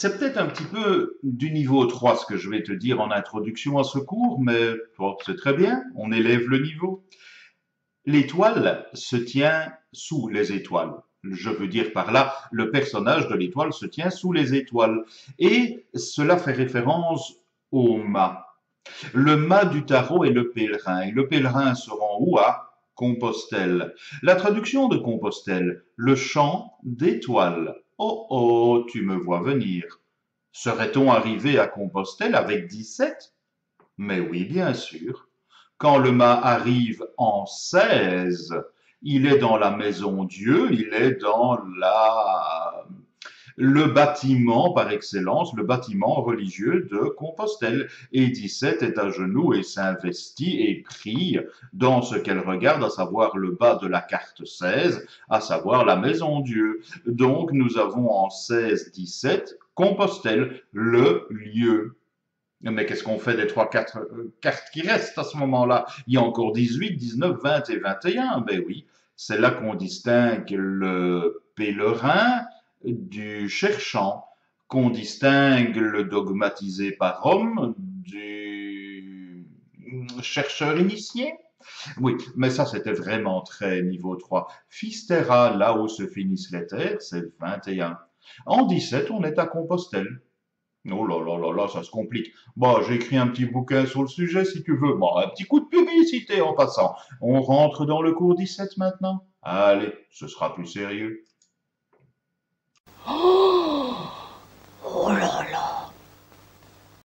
C'est peut-être un petit peu du niveau 3 ce que je vais te dire en introduction à ce cours, mais c'est très bien, on élève le niveau. L'étoile se tient sous les étoiles. Je veux dire par là, le personnage de l'étoile se tient sous les étoiles. Et cela fait référence au mât. Le mât du tarot est le pèlerin. Et le pèlerin se rend où? À Compostelle. La traduction de Compostelle, le chant d'étoiles. Oh oh, tu me vois venir. Serait-on arrivé à Compostelle avec 17 Mais oui, bien sûr. Quand le mât arrive en 16, il est dans la maison Dieu, il est dans la le bâtiment par excellence, le bâtiment religieux de Compostelle. Et 17 est à genoux et s'investit et prie dans ce qu'elle regarde, à savoir le bas de la carte 16, à savoir la maison Dieu. Donc nous avons en 16-17 Compostelle, le lieu. Mais qu'est-ce qu'on fait des trois quatre euh, cartes qui restent à ce moment-là? Il y a encore 18, 19, 20 et 21. Ben oui, c'est là qu'on distingue le pèlerin, du cherchant, qu'on distingue le dogmatisé par homme du chercheur initié. Oui, mais ça c'était vraiment très niveau 3. Fistera, là où se finissent les terres, c'est le 21. En 17, on est à Compostelle. Oh là là là là, ça se complique. Bon, j'ai écrit un petit bouquin sur le sujet si tu veux. Bon, un petit coup de publicité en passant. On rentre dans le cours 17 maintenant? Allez, ce sera plus sérieux.